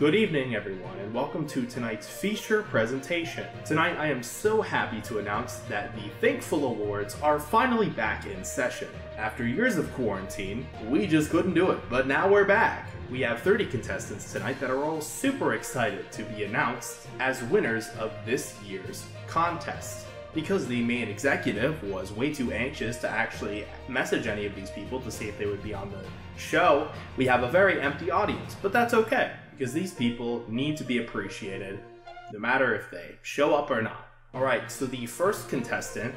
Good evening, everyone, and welcome to tonight's feature presentation. Tonight, I am so happy to announce that the Thankful Awards are finally back in session. After years of quarantine, we just couldn't do it, but now we're back. We have 30 contestants tonight that are all super excited to be announced as winners of this year's contest. Because the main executive was way too anxious to actually message any of these people to see if they would be on the show, we have a very empty audience, but that's okay because these people need to be appreciated no matter if they show up or not. Alright, so the first contestant,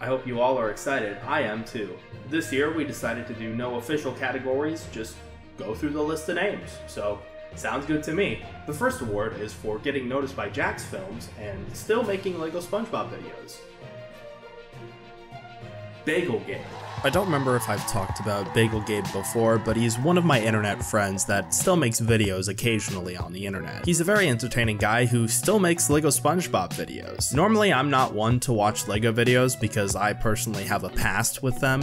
I hope you all are excited. I am too. This year we decided to do no official categories, just go through the list of names. So, sounds good to me. The first award is for getting noticed by JacksFilms and still making LEGO SpongeBob videos. Bagel Gabe. I don't remember if I've talked about Bagel Gabe before, but he's one of my internet friends that still makes videos occasionally on the internet. He's a very entertaining guy who still makes LEGO SpongeBob videos. Normally, I'm not one to watch LEGO videos because I personally have a past with them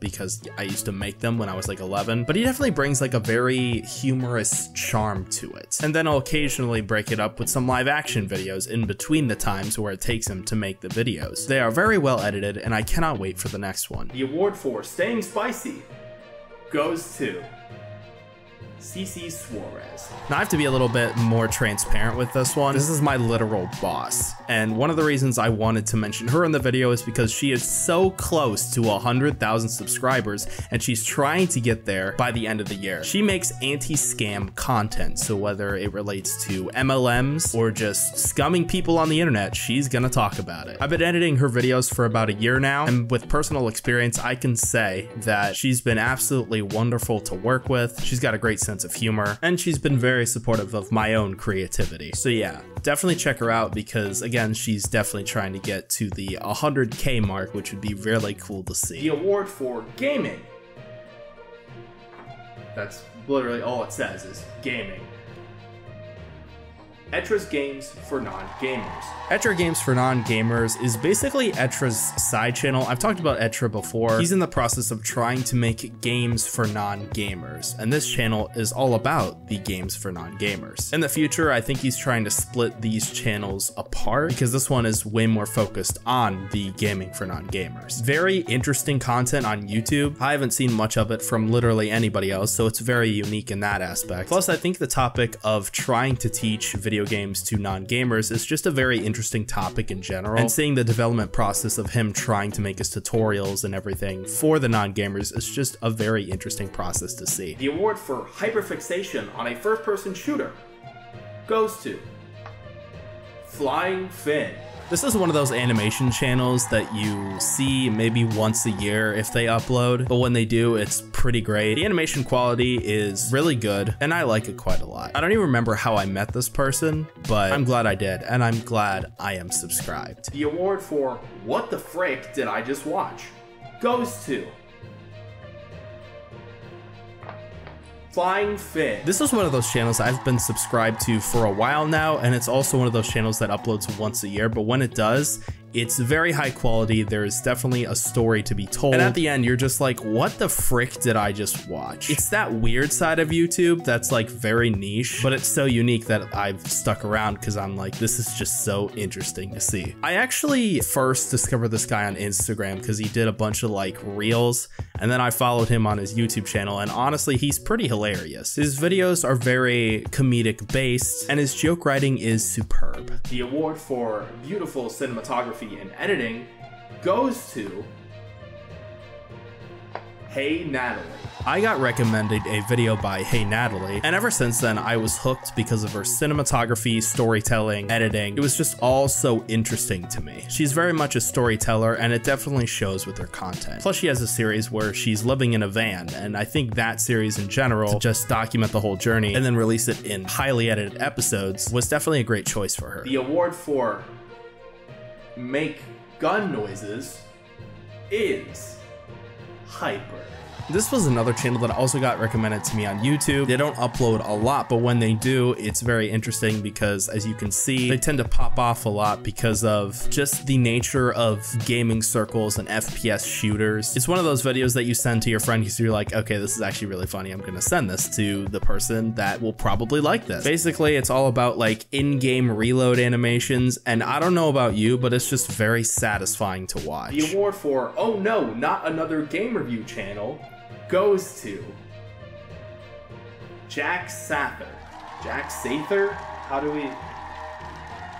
because I used to make them when I was like 11, but he definitely brings like a very humorous charm to it. And then I'll occasionally break it up with some live action videos in between the times where it takes him to make the videos. They are very well edited and I cannot wait for the next one. The award for staying spicy goes to CC Suarez. Now I have to be a little bit more transparent with this one. This is my literal boss. And one of the reasons I wanted to mention her in the video is because she is so close to 100,000 subscribers and she's trying to get there by the end of the year. She makes anti-scam content. So whether it relates to MLMs or just scumming people on the internet, she's gonna talk about it. I've been editing her videos for about a year now. And with personal experience, I can say that she's been absolutely wonderful to work with. She's got a great sense of humor, and she's been very supportive of my own creativity. So yeah, definitely check her out because again, she's definitely trying to get to the 100k mark, which would be really cool to see. The award for gaming. That's literally all it says is gaming. Etra's Games for Non-Gamers. Etra Games for Non-Gamers is basically Etra's side channel. I've talked about Etra before. He's in the process of trying to make games for non-gamers, and this channel is all about the games for non-gamers. In the future, I think he's trying to split these channels apart because this one is way more focused on the gaming for non-gamers. Very interesting content on YouTube. I haven't seen much of it from literally anybody else, so it's very unique in that aspect. Plus, I think the topic of trying to teach video games to non-gamers is just a very interesting topic in general. And seeing the development process of him trying to make his tutorials and everything for the non-gamers is just a very interesting process to see. The award for hyperfixation on a first-person shooter goes to Flying Finn. This is one of those animation channels that you see maybe once a year if they upload, but when they do, it's pretty great. The animation quality is really good, and I like it quite a lot. I don't even remember how I met this person, but I'm glad I did, and I'm glad I am subscribed. The award for What the Frick Did I Just Watch goes to Flying Finn. This is one of those channels I've been subscribed to for a while now, and it's also one of those channels that uploads once a year, but when it does, it's very high quality. There is definitely a story to be told. And at the end, you're just like, what the frick did I just watch? It's that weird side of YouTube that's like very niche, but it's so unique that I've stuck around because I'm like, this is just so interesting to see. I actually first discovered this guy on Instagram because he did a bunch of like reels, and then I followed him on his YouTube channel, and honestly, he's pretty hilarious. His videos are very comedic based, and his joke writing is superb. The award for beautiful cinematography and editing goes to Hey Natalie. I got recommended a video by Hey Natalie, and ever since then I was hooked because of her cinematography, storytelling, editing. It was just all so interesting to me. She's very much a storyteller, and it definitely shows with her content. Plus, she has a series where she's living in a van, and I think that series in general, to just document the whole journey and then release it in highly edited episodes, was definitely a great choice for her. The award for Make Gun Noises is Hyper. This was another channel that also got recommended to me on YouTube. They don't upload a lot, but when they do, it's very interesting because as you can see, they tend to pop off a lot because of just the nature of gaming circles and FPS shooters. It's one of those videos that you send to your friend because you're like, okay, this is actually really funny. I'm gonna send this to the person that will probably like this. Basically, it's all about like in-game reload animations, and I don't know about you, but it's just very satisfying to watch. The award for Oh No, Not Another Game Review Channel goes to Jack Sather. Jack Sather? How do we.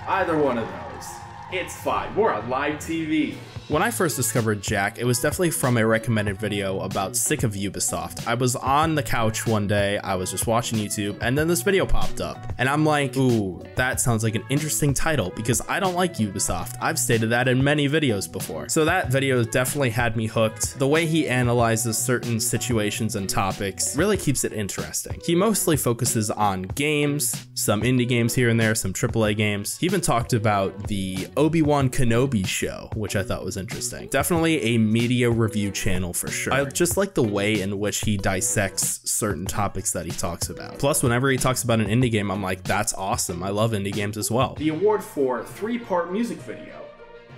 Either one of those. It's fine. We're on live TV. When I first discovered Jack, it was definitely from a recommended video about Sick of Ubisoft. I was on the couch one day, I was just watching YouTube, and then this video popped up. And I'm like, ooh, that sounds like an interesting title because I don't like Ubisoft. I've stated that in many videos before. So that video definitely had me hooked. The way he analyzes certain situations and topics really keeps it interesting. He mostly focuses on games, some indie games here and there, some AAA games. He even talked about the Obi-Wan Kenobi show, which I thought was interesting. Definitely a media review channel for sure. I just like the way in which he dissects certain topics that he talks about. Plus, whenever he talks about an indie game, I'm like, that's awesome. I love indie games as well. The award for three part music video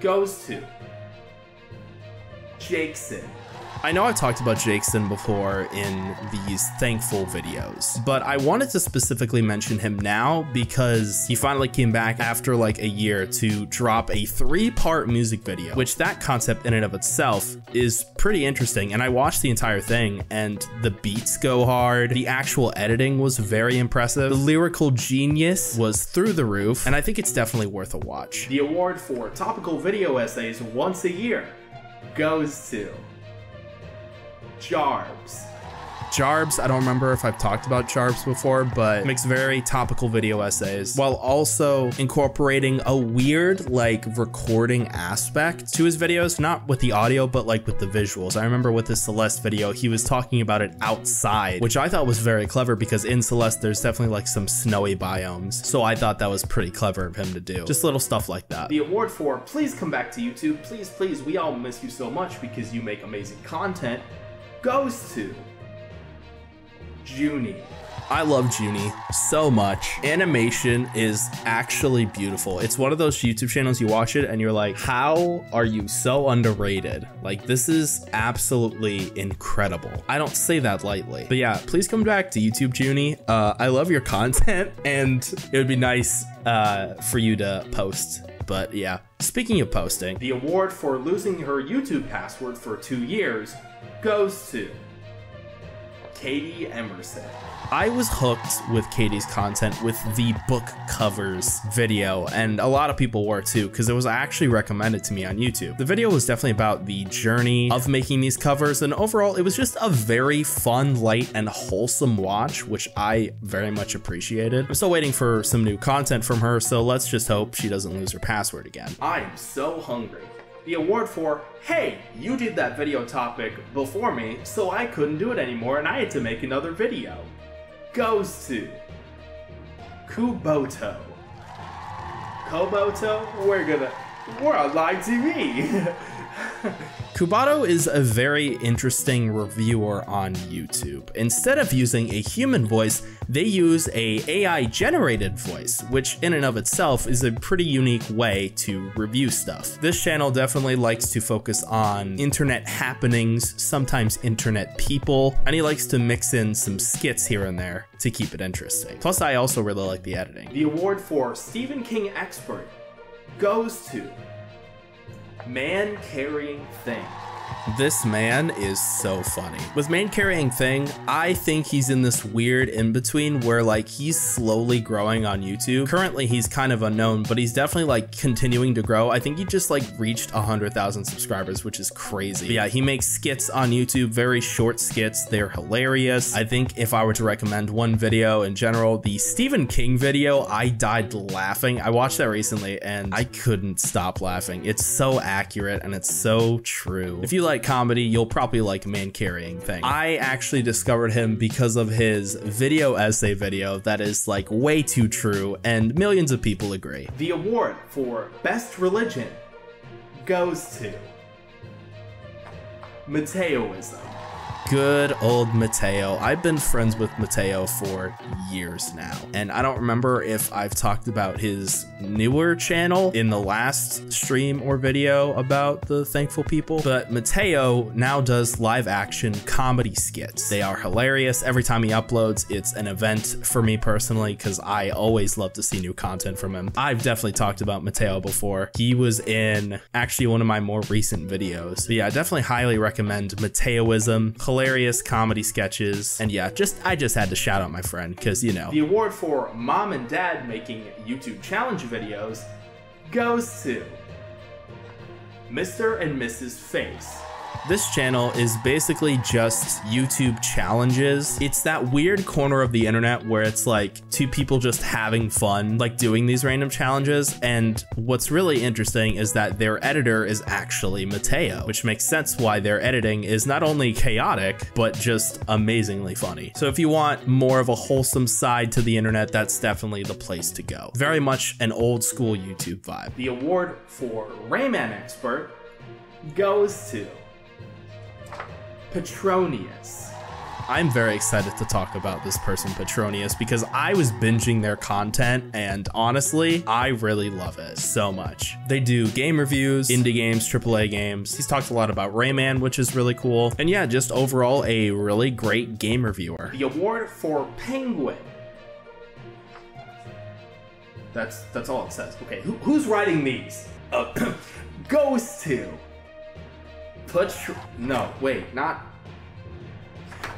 goes to Jakeson. I know I've talked about Jakeson before in these thankful videos, but I wanted to specifically mention him now because he finally came back after like a year to drop a three-part music video, which that concept in and of itself is pretty interesting. And I watched the entire thing and the beats go hard. The actual editing was very impressive. The lyrical genius was through the roof, and I think it's definitely worth a watch. The award for topical video essays once a year goes to Jarbs. Jarbs, I don't remember if I've talked about Jarbs before, but makes very topical video essays while also incorporating a weird like recording aspect to his videos, not with the audio, but like with the visuals. I remember with his Celeste video, he was talking about it outside, which I thought was very clever because in Celeste, there's definitely like some snowy biomes. So I thought that was pretty clever of him to do. Just little stuff like that. The award for please come back to YouTube, please, please, we all miss you so much because you make amazing content, goes to Juny. I love Juny so much. Animation is actually beautiful. It's one of those YouTube channels you watch it and you're like, how are you so underrated? Like, this is absolutely incredible. I don't say that lightly. But yeah, please come back to YouTube Juny. Uh, I love your content and it would be nice uh, for you to post. But yeah, speaking of posting, The award for losing her YouTube password for two years goes to Katie Emmerson. I was hooked with Katie's content with the book covers video, and a lot of people were too, because it was actually recommended to me on YouTube. The video was definitely about the journey of making these covers, and overall, it was just a very fun, light, and wholesome watch, which I very much appreciated. I'm still waiting for some new content from her, so let's just hope she doesn't lose her password again. I am so hungry. The award for, hey, you did that video topic before me, so I couldn't do it anymore and I had to make another video, goes to Kooboto. Koboto? We're gonna, we're on live TV. Kooboto is a very interesting reviewer on YouTube. Instead of using a human voice, they use a AI generated voice, which in and of itself is a pretty unique way to review stuff. This channel definitely likes to focus on internet happenings, sometimes internet people, and he likes to mix in some skits here and there to keep it interesting. Plus, I also really like the editing. the award for Stephen King Expert goes to Man Carrying Thing. This man is so funny. With Man Carrying Thing, I think he's in this weird in between where like he's slowly growing on YouTube. Currently, he's kind of unknown, but he's definitely like continuing to grow. I think he just like reached 100,000 subscribers, which is crazy. But yeah, he makes skits on YouTube, very short skits. They're hilarious. I think if I were to recommend one video in general, the Stephen King video, I died laughing. I watched that recently and I couldn't stop laughing. It's so accurate and it's so true. If you like comedy, you'll probably like Man Carrying Thing. I actually discovered him because of his video essay video that is like way too true and millions of people agree. The award for Best Religion goes to Mateoism. Good old Mateo. I've been friends with Mateo for years now, and I don't remember if I've talked about his newer channel in the last stream or video about the thankful people, but Mateo now does live action comedy skits. They are hilarious. Every time he uploads, it's an event for me personally because I always love to see new content from him. I've definitely talked about Mateo before. He was in actually one of my more recent videos. But yeah, I definitely highly recommend Mateoism. Hilarious comedy sketches. And yeah, just I just had to shout out my friend because you know. The award for mom and dad making YouTube challenge videos goes to Mr. and Mrs. Face. This channel is basically just YouTube challenges. It's that weird corner of the internet where it's like two people just having fun, like doing these random challenges. And what's really interesting is that their editor is actually Mateo, which makes sense why their editing is not only chaotic, but just amazingly funny. So if you want more of a wholesome side to the internet, that's definitely the place to go. Very much an old school YouTube vibe. The award for Rayman Expert goes to Petronious. I'm very excited to talk about this person, Petronious, because I was binging their content and honestly, I really love it so much. They do game reviews, indie games, AAA games. He's talked a lot about Rayman, which is really cool. And yeah, just overall a really great game reviewer. The award for Penguin. That's that's all it says. Okay, Who, who's writing these? Uh, goes to Patr- no, wait, not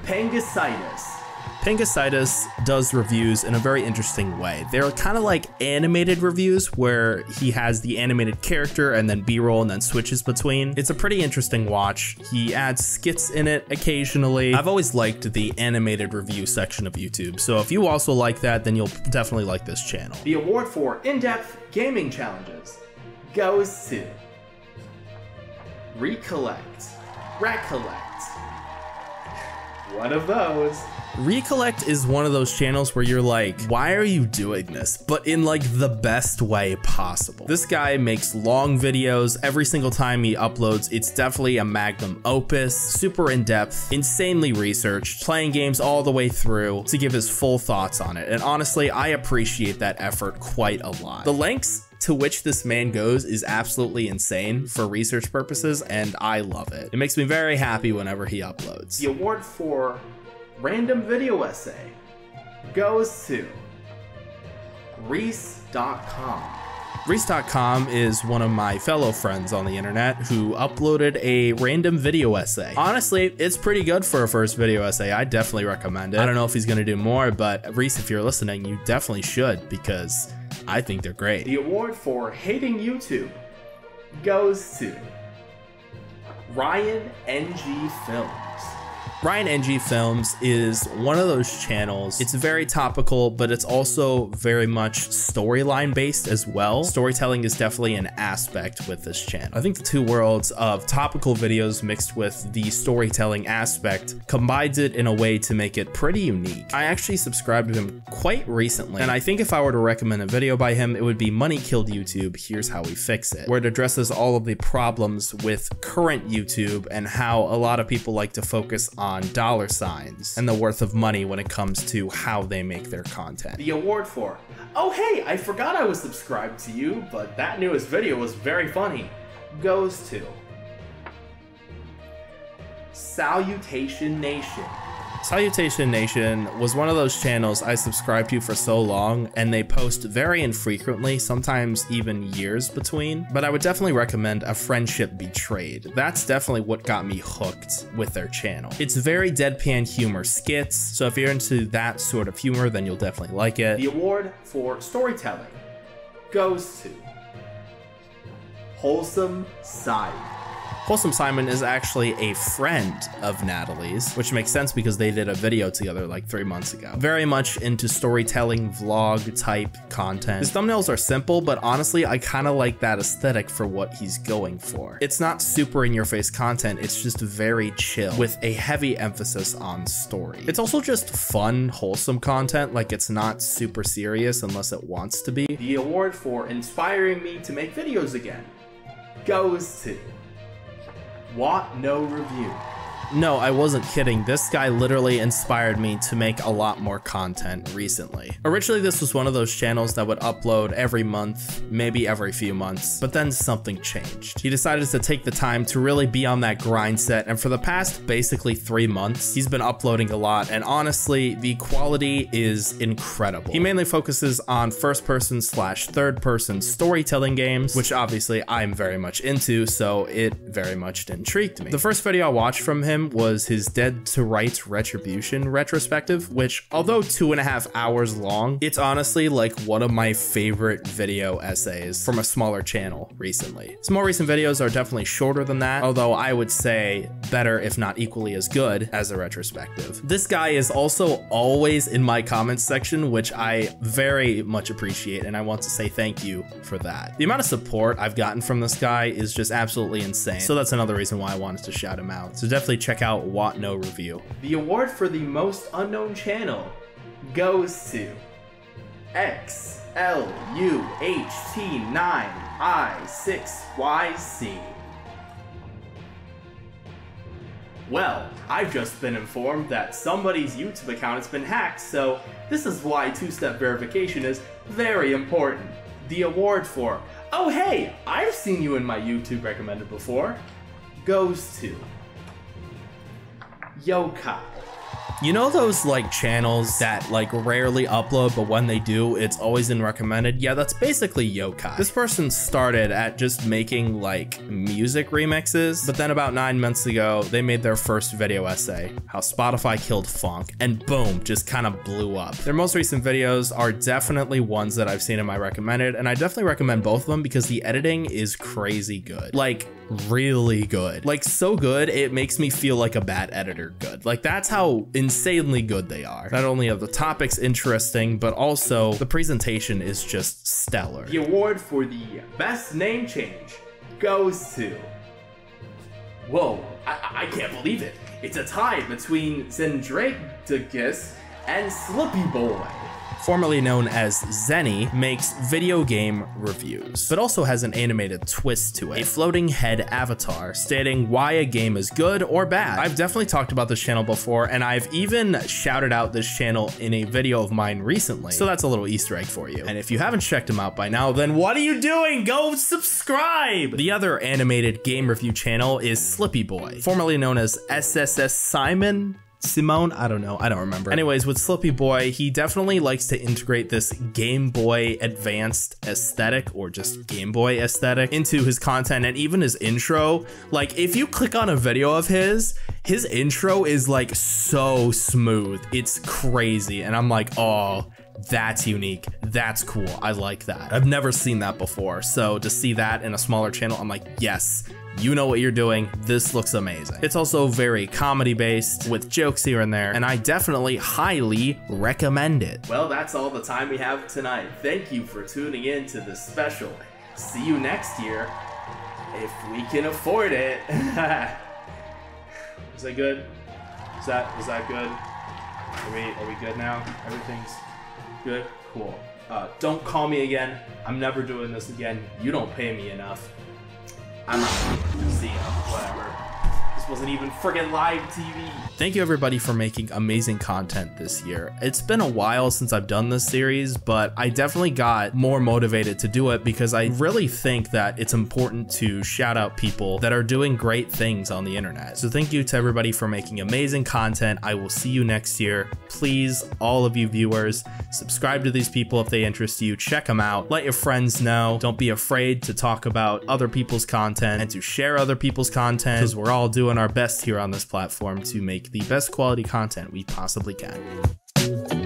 Pengicitis. Pengicitis does reviews in a very interesting way. They're kind of like animated reviews where he has the animated character and then B-roll and then switches between. It's a pretty interesting watch. He adds skits in it occasionally. I've always liked the animated review section of YouTube. So if you also like that, then you'll definitely like this channel. The award for in-depth gaming challenges goes to Reccollect. Reccollect. One of those. Reccollect is one of those channels where you're like, why are you doing this? But in like the best way possible. This guy makes long videos every single time he uploads. It's definitely a magnum opus, super in depth, insanely researched, playing games all the way through to give his full thoughts on it. And honestly, I appreciate that effort quite a lot. The lengths to which this man goes is absolutely insane for research purposes, and I love it. It makes me very happy whenever he uploads. The award for random video essay goes to ReeceDotCom. ReeceDotCom is one of my fellow friends on the internet who uploaded a random video essay. Honestly, it's pretty good for a first video essay. I definitely recommend it. I don't know if he's gonna do more, but Reece, if you're listening, you definitely should because I think they're great. The award for hating YouTube goes to Ryan Ng Films. Ryan Ng Films is one of those channels. It's very topical, but it's also very much storyline based as well. Storytelling is definitely an aspect with this channel. I think the two worlds of topical videos mixed with the storytelling aspect combines it in a way to make it pretty unique. I actually subscribed to him quite recently, and I think if I were to recommend a video by him, it would be Money Killed YouTube, Here's How We Fix It, where it addresses all of the problems with current YouTube and how a lot of people like to focus on on dollar signs and the worth of money when it comes to how they make their content. The award for, oh hey, I forgot I was subscribed to you, but that newest video was very funny, goes to Salutation Nation. Salutation Nation was one of those channels I subscribed to for so long, and they post very infrequently, sometimes even years between. But I would definitely recommend A Friendship Betrayed. That's definitely what got me hooked with their channel. It's very deadpan humor skits, so if you're into that sort of humor, then you'll definitely like it. The award for storytelling goes to Wholesome Simon. Wholesome Simon is actually a friend of Natalie's, which makes sense because they did a video together like three months ago. Very much into storytelling vlog type content. His thumbnails are simple, but honestly, I kind of like that aesthetic for what he's going for. It's not super in your face content, it's just very chill with a heavy emphasis on story. It's also just fun, wholesome content, like it's not super serious unless it wants to be. The award for inspiring me to make videos again goes to Wot No Review. No, I wasn't kidding. This guy literally inspired me to make a lot more content recently. Originally, this was one of those channels that would upload every month, maybe every few months, but then something changed. He decided to take the time to really be on that grind set, and for the past basically three months, he's been uploading a lot, and honestly, the quality is incredible. He mainly focuses on first person slash third person storytelling games, which obviously I'm very much into, so it very much intrigued me. The first video I watched from him was his Dead to Rights Retribution retrospective, which although two and a half hours long, it's honestly like one of my favorite video essays from a smaller channel recently. Some more recent videos are definitely shorter than that, although I would say better if not equally as good as a retrospective. This guy is also always in my comments section, which I very much appreciate and I want to say thank you for that. The amount of support I've gotten from this guy is just absolutely insane. So that's another reason why I wanted to shout him out. So definitely check out Wot No Review. The award for the most unknown channel goes to XLUHT9I6YC. Well, I've just been informed that somebody's YouTube account has been hacked, so this is why two-step verification is very important. The award for, oh hey, I've seen you in my YouTube recommended before, goes to Yokai. You know those like channels that like rarely upload, but when they do, it's always in recommended? Yeah, that's basically Yokai. This person started at just making like music remixes, but then about nine months ago, they made their first video essay, how Spotify killed funk, and boom, just kind of blew up. Their most recent videos are definitely ones that I've seen in my recommended, and I definitely recommend both of them because the editing is crazy good. Like, really good. Like, so good, it makes me feel like a bad editor good. Like, that's how insanely good they are. Not only are the topics interesting, but also the presentation is just stellar. The award for the best name change goes to. Whoa, I, I can't believe it. It's a tie between Zendrecdus and Slippy Boy formerly known as Zenny, makes video game reviews, but also has an animated twist to it. A floating head avatar stating why a game is good or bad. I've definitely talked about this channel before, and I've even shouted out this channel in a video of mine recently, so that's a little Easter egg for you. And if you haven't checked him out by now, then what are you doing? Go subscribe! The other animated game review channel is Slippy Boy, formerly known as SSS Simon, Simone, I don't know, I don't remember. Anyways, with Slippy Boy, he definitely likes to integrate this Game Boy Advanced aesthetic or just Game Boy aesthetic into his content and even his intro. Like, if you click on a video of his, his intro is like so smooth. It's crazy. And I'm like, oh, that's unique. That's cool. I like that. I've never seen that before. So to see that in a smaller channel, I'm like, yes, you know what you're doing. This looks amazing. It's also very comedy based with jokes here and there, and I definitely highly recommend it. Well, that's all the time we have tonight. Thank you for tuning in to this special. See you next year if we can afford it. Is that good? Is that is that good? Are we are we good now? Everything's good? Cool. Uh, don't call me again. I'm never doing this again. You don't pay me enough. I'm not seeing whatever. This wasn't even friggin' live TV. Thank you everybody for making amazing content this year. It's been a while since I've done this series, but I definitely got more motivated to do it because I really think that it's important to shout out people that are doing great things on the internet. So thank you to everybody for making amazing content. I will see you next year. Please, all of you viewers, subscribe to these people if they interest you. Check them out. Let your friends know. Don't be afraid to talk about other people's content and to share other people's content because we're all doing our best here on this platform to make the best quality content we possibly can.